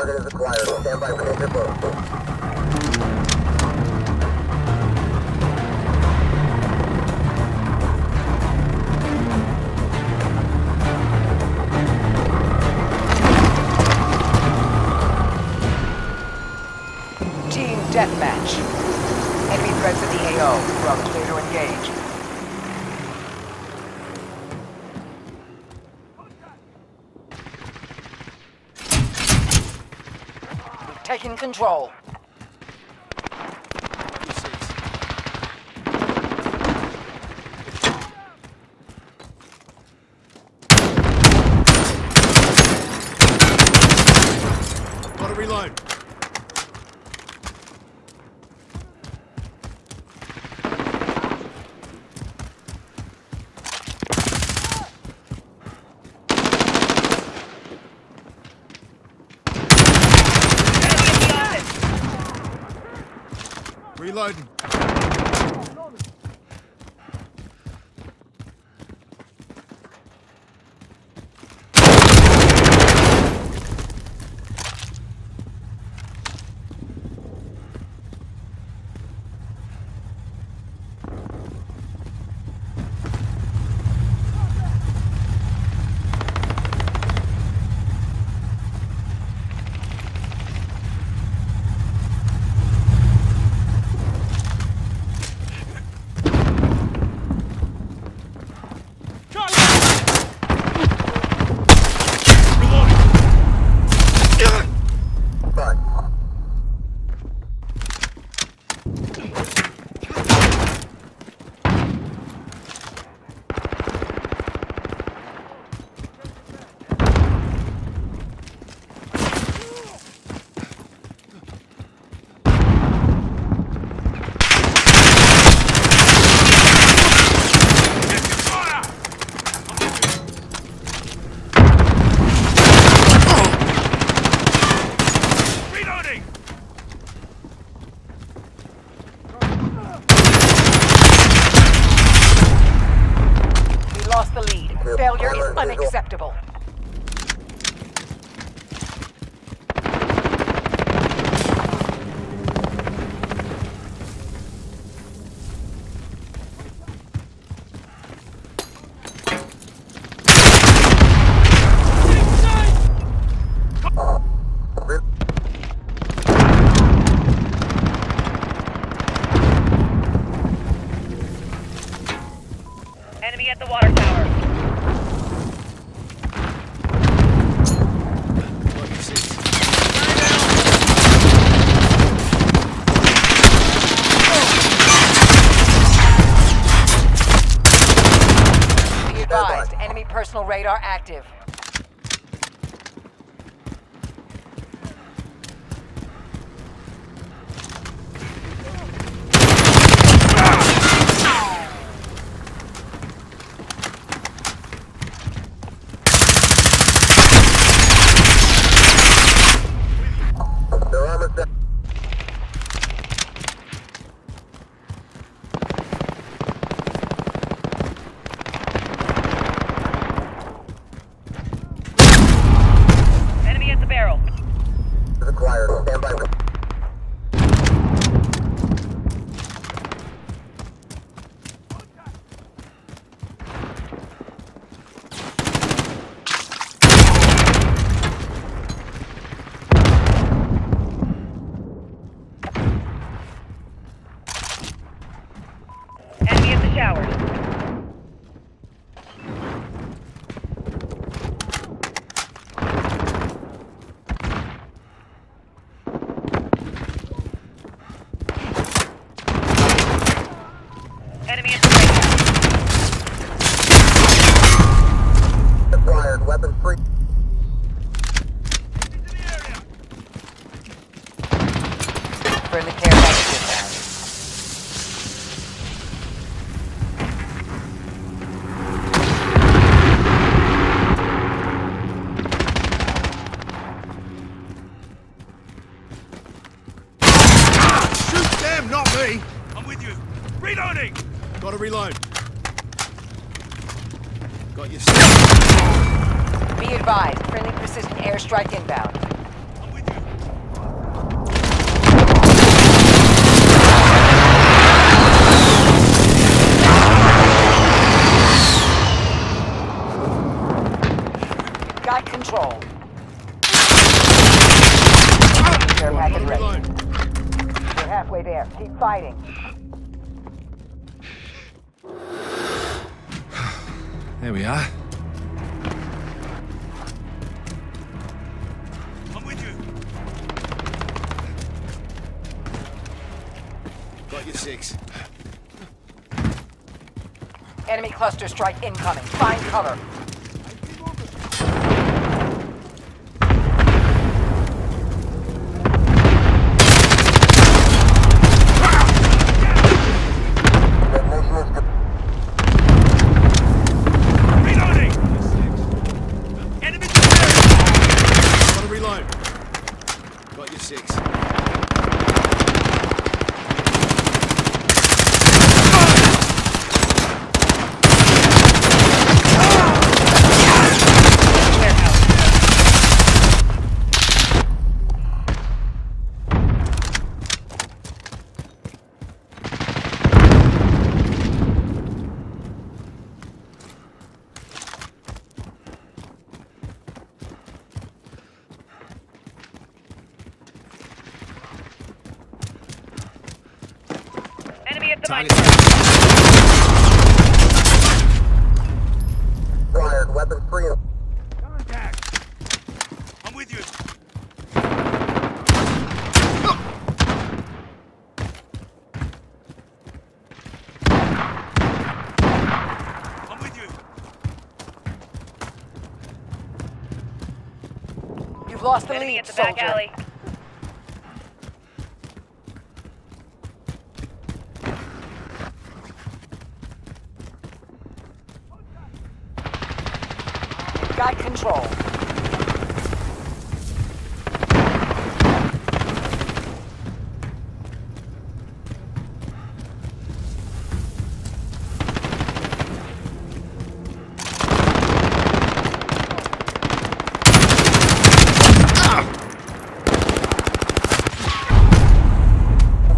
Target is acquired. Stand by for danger close. Team Deathmatch. Enemy threats at the AO. Are clear to engage. We've control. Gotta reload. Reloading. Fine. Reloading. We lost the lead. Failure is unacceptable. Radar active. They're almost done. Enemy at the barrel. Is acquired. Stand by for Enemy at the showers. Enemy at the breakout. acquired. Weapons free. Friendly care package inbound. Shoot them, not me. I'm with you. Reloading. Gotta reload. Got your. Be advised, friendly precision airstrike inbound. There we are. I'm with you. Got your six. Enemy cluster strike incoming. Find cover. Enemy the Target. Fired. Weapons free. Contact! I'm with you. I'm with you. You've lost the Enemy lead, at the back soldier. alley. Got control.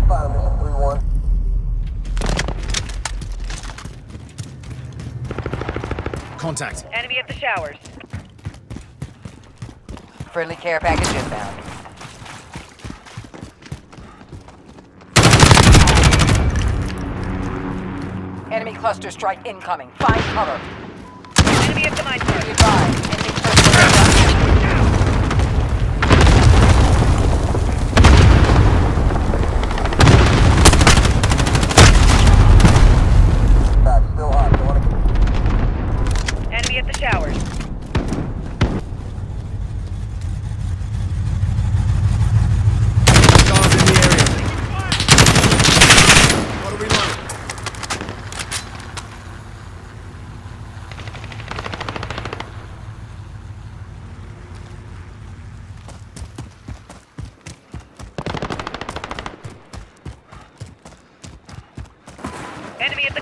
Fire mission 3-1. Contact. Enemy at the showers. Friendly care package inbound. Enemy cluster strike incoming. Find cover. Enemy at the mine Be advised. Enemy cluster strike. Back. Still hot. Don't want to Enemy at the showers. Guards in the area. Gotta reload. Enemy at the cargo containers. Round. Step it up. Reloading. Missiles up. I'm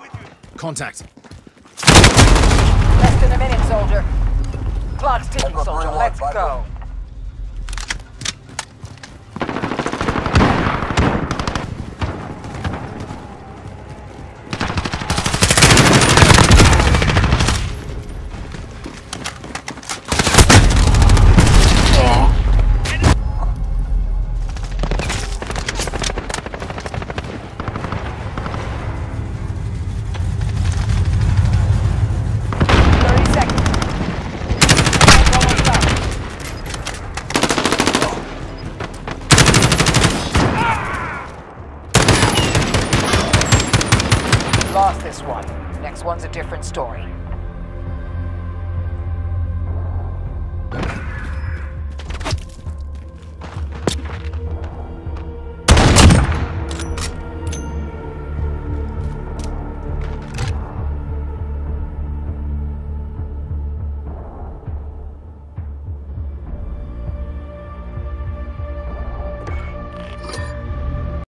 with you. Contact. Less than a minute, soldier. Clock's ticking, soldier. Let's go.